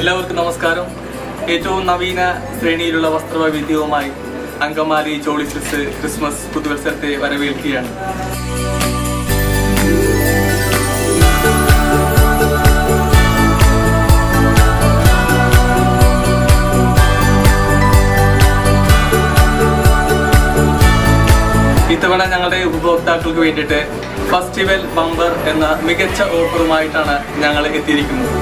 എല്ലാവർക്കും നമസ്കാരം. ഏറ്റവും നവീന ശ്രേണിയിലുള്ള വസ്ത്രവൈവിധ്യവുമായി അങ്കമാലി ജോളി സിൽസ് ക്രിസ്മസ് പുതുവത്സരത്തെ വരവേൽക്കുകയാണ്. ഇത്തവണ ഞങ്ങളുടെ ഉപഭോക്താക്കൾക്ക് വേണ്ടിയിട്ട് ഫെസ്റ്റിവൽ ബമ്പർ എന്ന മികച്ച ഓഫറുമായിട്ടാണ് ഞങ്ങൾ എത്തിയിരിക്കുന്നത്.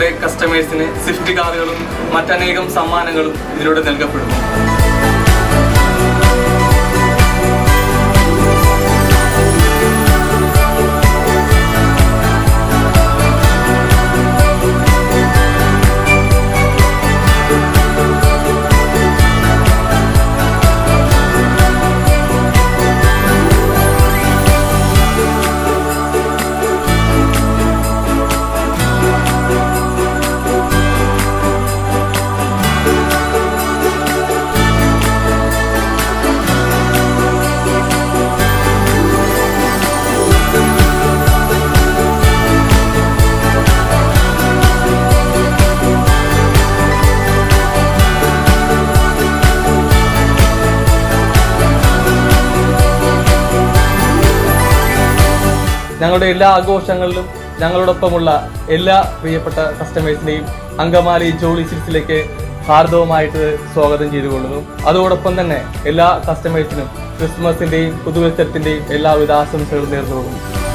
ഞങ്ങളുടെ കസ്റ്റമേഴ്സിന് സ്വിഫ്റ്റ് കാറുകളും മറ്റനേകം സമ്മാനങ്ങളും ഇതിലൂടെ നൽകപ്പെടുന്നു. ഞങ്ങളുടെ എല്ലാ ആഘോഷങ്ങളിലും ഞങ്ങളോടൊപ്പമുള്ള എല്ലാ പ്രിയപ്പെട്ട കസ്റ്റമേഴ്സിനെയും അങ്കമാലി ജോളി സിൽസിലേക്ക് ഹാർദവമായിട്ട് സ്വാഗതം ചെയ്തുകൊള്ളുന്നു. അതോടൊപ്പം തന്നെ എല്ലാ കസ്റ്റമേഴ്സിനും ക്രിസ്മസിന്റെയും പുതുവത്സരത്തിന്റെയും എല്ലാവിധ ആശംസകളും നേർന്നുകൊള്ളുന്നു.